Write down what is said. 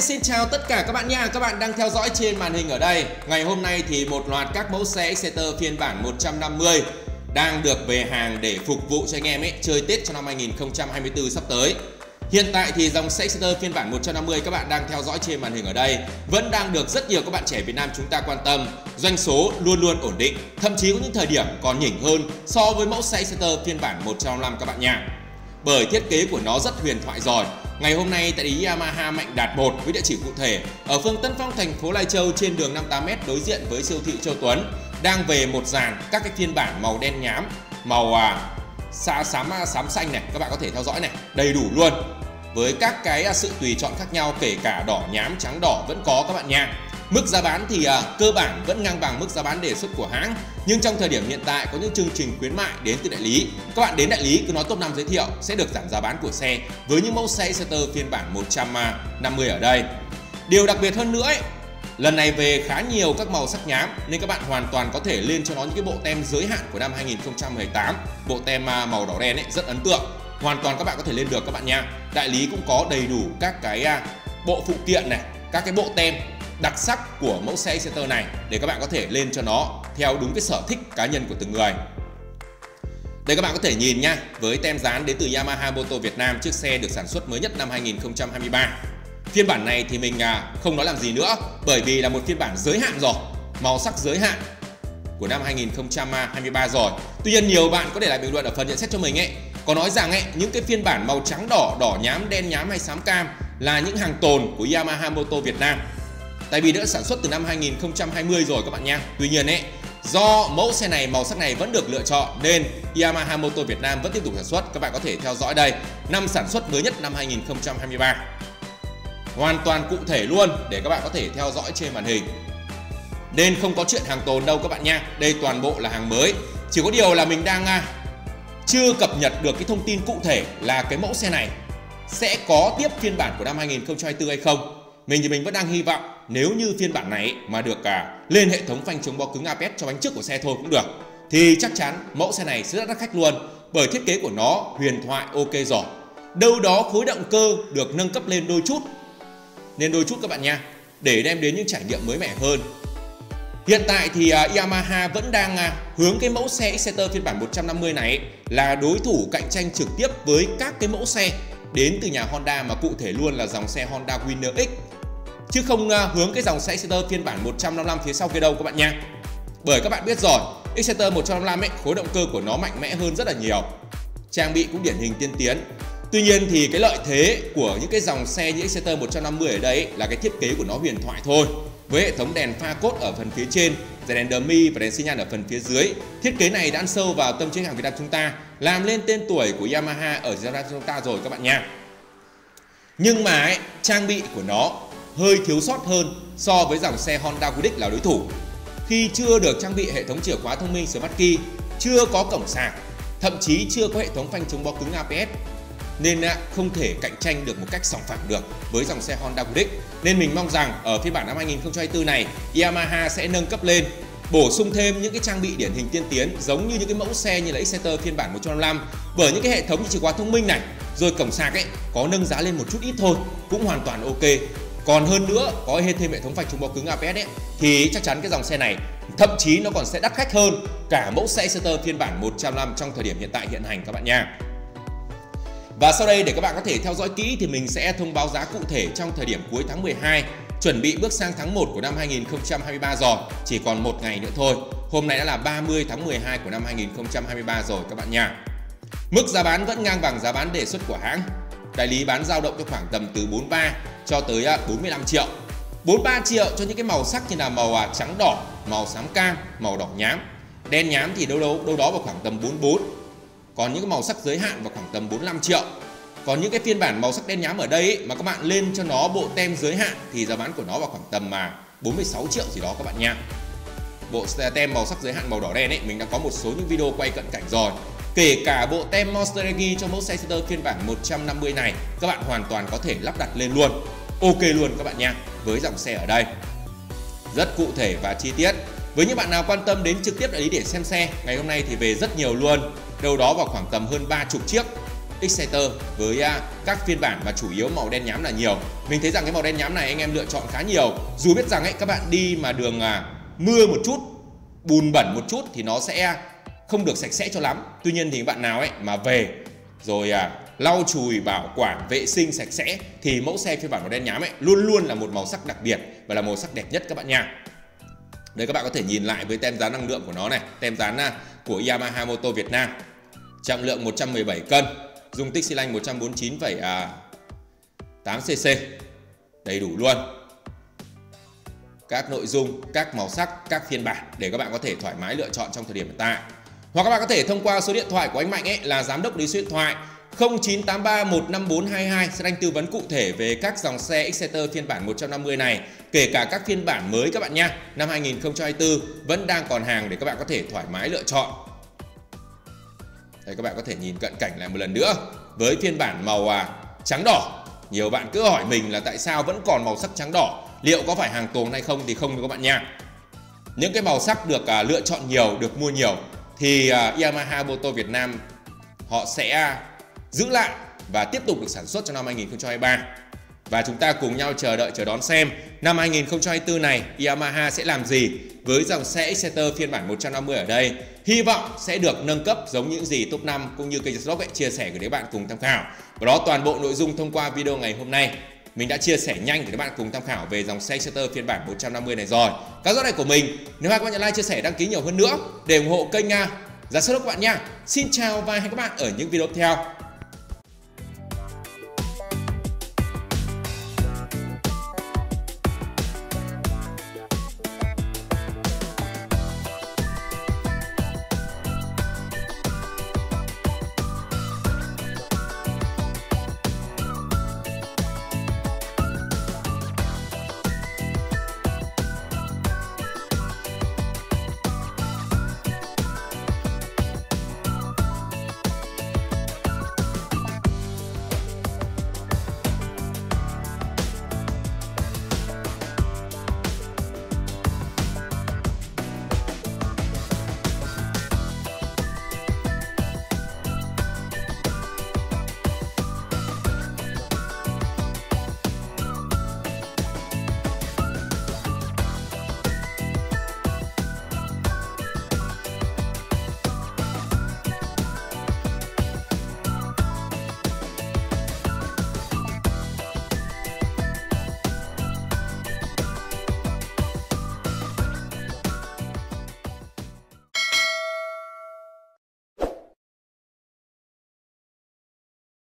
xin chào tất cả các bạn nha. Các bạn đang theo dõi trên màn hình ở đây. Ngày hôm nay thì một loạt các mẫu xe Exeter phiên bản 150 đang được về hàng để phục vụ cho anh em ấy chơi Tết cho năm 2024 sắp tới. Hiện tại thì dòng xe Exeter phiên bản 150 các bạn đang theo dõi trên màn hình ở đây vẫn đang được rất nhiều các bạn trẻ Việt Nam chúng ta quan tâm. Doanh số luôn luôn ổn định, thậm chí có những thời điểm còn nhỉnh hơn so với mẫu xe Exeter phiên bản 155 các bạn nha. Bởi thiết kế của nó rất huyền thoại rồi Ngày hôm nay tại ý Yamaha Mạnh Đạt 1 với địa chỉ cụ thể ở phương Tân Phong thành phố Lai Châu trên đường 58m đối diện với siêu thị Châu Tuấn đang về một dàn các cái phiên bản màu đen nhám, màu à, xám xám xám xanh này các bạn có thể theo dõi này, đầy đủ luôn. Với các cái à, sự tùy chọn khác nhau kể cả đỏ nhám, trắng đỏ vẫn có các bạn nha. Mức giá bán thì à, cơ bản vẫn ngang bằng mức giá bán đề xuất của hãng nhưng trong thời điểm hiện tại có những chương trình khuyến mại đến từ đại lý. Các bạn đến đại lý cứ nói top 5 giới thiệu sẽ được giảm giá bán của xe Với những mẫu xe Exciter phiên bản 150 ở đây. Điều đặc biệt hơn nữa ấy, Lần này về khá nhiều các màu sắc nhám nên các bạn hoàn toàn có thể lên cho nó những cái bộ tem giới hạn của năm 2018 Bộ tem à, màu đỏ đen ấy rất ấn tượng. Hoàn toàn các bạn có thể lên được các bạn nha. Đại lý cũng có đầy đủ các cái à, bộ phụ kiện này Các cái bộ tem đặc sắc của mẫu xe Exciter này để các bạn có thể lên cho nó theo đúng cái sở thích cá nhân của từng người. Đây các bạn có thể nhìn nha, với tem dán đến từ Yamaha Motor Việt Nam, chiếc xe được sản xuất mới nhất năm 2023. Phiên bản này thì mình à, không nói làm gì nữa, bởi vì là một phiên bản giới hạn rồi, màu sắc giới hạn của năm 2023 rồi. Tuy nhiên nhiều bạn có để lại bình luận ở phần nhận xét cho mình ấy, có nói rằng ấy những cái phiên bản màu trắng đỏ, đỏ nhám, đen nhám hay xám cam là những hàng tồn của Yamaha Motor Việt Nam Tại vì đã sản xuất từ năm 2020 rồi các bạn nha. Tuy nhiên ấy, do mẫu xe này màu sắc này vẫn được lựa chọn nên Yamaha Motor Việt Nam vẫn tiếp tục sản xuất. Các bạn có thể theo dõi đây, năm sản xuất mới nhất năm 2023. Hoàn toàn cụ thể luôn để các bạn có thể theo dõi trên màn hình. Nên không có chuyện hàng tồn đâu các bạn nha. Đây toàn bộ là hàng mới. Chỉ có điều là mình đang à, chưa cập nhật được cái thông tin cụ thể là cái mẫu xe này sẽ có tiếp phiên bản của năm 2024 hay không. Mình thì mình vẫn đang hy vọng nếu như phiên bản này mà được cả lên hệ thống phanh chống bó cứng ABS cho bánh trước của xe thôi cũng được thì chắc chắn mẫu xe này sẽ rất đắt khách luôn bởi thiết kế của nó huyền thoại ok rồi. Đâu đó khối động cơ được nâng cấp lên đôi chút nên đôi chút các bạn nha để đem đến những trải nghiệm mới mẻ hơn. Hiện tại thì uh, Yamaha vẫn đang uh, hướng cái mẫu xe Exciter phiên bản 150 này là đối thủ cạnh tranh trực tiếp với các cái mẫu xe đến từ nhà Honda mà cụ thể luôn là dòng xe Honda Winner X chứ không à, hướng cái dòng xe Exciter phiên bản 155 phía sau kia đâu các bạn nha. Bởi các bạn biết rồi, Exciter 155 ấy, khối động cơ của nó mạnh mẽ hơn rất là nhiều. Trang bị cũng điển hình tiên tiến. Tuy nhiên thì cái lợi thế của những cái dòng xe như Exciter 150 ở đây là cái thiết kế của nó huyền thoại thôi. Với hệ thống đèn pha cốt ở phần phía trên, đèn dummy và đèn xi nhan ở phần phía dưới. Thiết kế này đã ăn sâu vào tâm trí hàng Việt Nam chúng ta, làm lên tên tuổi của Yamaha ở Việt Nam chúng ta rồi các bạn nha. Nhưng mà ấy, trang bị của nó hơi thiếu sót hơn so với dòng xe Honda Civic là đối thủ. Khi chưa được trang bị hệ thống chìa khóa thông minh Smart Key, chưa có cổng sạc, thậm chí chưa có hệ thống phanh chống bó cứng ABS nên không thể cạnh tranh được một cách sòng phẳng được với dòng xe Honda Civic. Nên mình mong rằng ở phiên bản năm 2024 này, Yamaha sẽ nâng cấp lên bổ sung thêm những cái trang bị điển hình tiên tiến giống như những cái mẫu xe như là Exciter phiên bản 155 bởi những cái hệ thống như chìa khóa thông minh này rồi cổng sạc ấy có nâng giá lên một chút ít thôi cũng hoàn toàn ok còn hơn nữa có thêm hệ thống phanh trùng bó cứng ABS ấy thì chắc chắn cái dòng xe này thậm chí nó còn sẽ đắt khách hơn cả mẫu xe Exciter phiên bản 105 trong thời điểm hiện tại hiện hành các bạn nha. Và sau đây để các bạn có thể theo dõi kỹ thì mình sẽ thông báo giá cụ thể trong thời điểm cuối tháng 12 chuẩn bị bước sang tháng 1 của năm 2023 rồi, chỉ còn một ngày nữa thôi. Hôm nay đã là 30 tháng 12 của năm 2023 rồi các bạn nha. Mức giá bán vẫn ngang bằng giá bán đề xuất của hãng. Đại lý bán dao động cho khoảng tầm từ 43 cho tới à, 45 triệu. 43 triệu cho những cái màu sắc như là màu à, trắng đỏ, màu xám cam, màu đỏ nhám. Đen nhám thì đâu đâu đâu đó vào khoảng tầm 44 Còn những cái màu sắc giới hạn vào khoảng tầm 45 triệu. Còn những cái phiên bản màu sắc đen nhám ở đây ấy, mà các bạn lên cho nó bộ tem giới hạn thì giá bán của nó vào khoảng tầm mà 46 triệu gì đó các bạn nha. Bộ tem màu sắc giới hạn màu đỏ đen ấy mình đã có một số những video quay cận cảnh rồi. Kể cả bộ tem Monster Energy cho mẫu Exciter phiên bản 150 này các bạn hoàn toàn có thể lắp đặt lên luôn. Ok luôn các bạn nha, với dòng xe ở đây. Rất cụ thể và chi tiết. Với những bạn nào quan tâm đến trực tiếp đại lý để xem xe, ngày hôm nay thì về rất nhiều luôn. Đâu đó vào khoảng tầm hơn 30 chiếc. Exciter với à, các phiên bản mà chủ yếu màu đen nhám là nhiều. Mình thấy rằng cái màu đen nhám này anh em lựa chọn khá nhiều. Dù biết rằng ấy các bạn đi mà đường à, mưa một chút, bùn bẩn một chút thì nó sẽ không được sạch sẽ cho lắm. Tuy nhiên thì bạn nào ấy mà về rồi à lau chùi bảo quản vệ sinh sạch sẽ thì mẫu xe phiên bản màu đen nhám ấy luôn luôn là một màu sắc đặc biệt và là màu sắc đẹp nhất các bạn nha. Đây các bạn có thể nhìn lại với tem dán năng lượng của nó này, tem dán à, của Yamaha Moto Việt Nam. Trọng lượng 117 cân, dung tích xi lanh 149,8 cc. À, đầy đủ luôn. Các nội dung, các màu sắc, các phiên bản để các bạn có thể thoải mái lựa chọn trong thời điểm hiện tại. Hoặc các bạn có thể thông qua số điện thoại của anh Mạnh ấy là giám đốc lý số điện thoại 0983 15422 sẽ anh tư vấn cụ thể về các dòng xe Exciter phiên bản 150 này, kể cả các phiên bản mới các bạn nha. Năm 2024 vẫn đang còn hàng để các bạn có thể thoải mái lựa chọn. Đây các bạn có thể nhìn cận cảnh lại một lần nữa với phiên bản màu à, trắng đỏ. Nhiều bạn cứ hỏi mình là tại sao vẫn còn màu sắc trắng đỏ, liệu có phải hàng tồn hay không thì không các bạn nha. Những cái màu sắc được à, lựa chọn nhiều, được mua nhiều thì à, Yamaha Motor Việt Nam họ sẽ giữ lại và tiếp tục được sản xuất trong năm 2023. Và chúng ta cùng nhau chờ đợi chờ đón xem năm 2024 này Yamaha sẽ làm gì với dòng xe Exciter phiên bản 150 ở đây. Hy vọng sẽ được nâng cấp giống những gì top 5 cũng như kênh Vlog chia sẻ gửi đến bạn cùng tham khảo. Và đó toàn bộ nội dung thông qua video ngày hôm nay. Mình đã chia sẻ nhanh để các bạn cùng tham khảo về dòng xe Exciter phiên bản 150 này rồi. Các dõi này của mình, nếu các bạn nhận like, chia sẻ, đăng ký nhiều hơn nữa để ủng hộ kênh Giả Sơ các bạn nha. Xin chào và hẹn các bạn ở những video tiếp theo.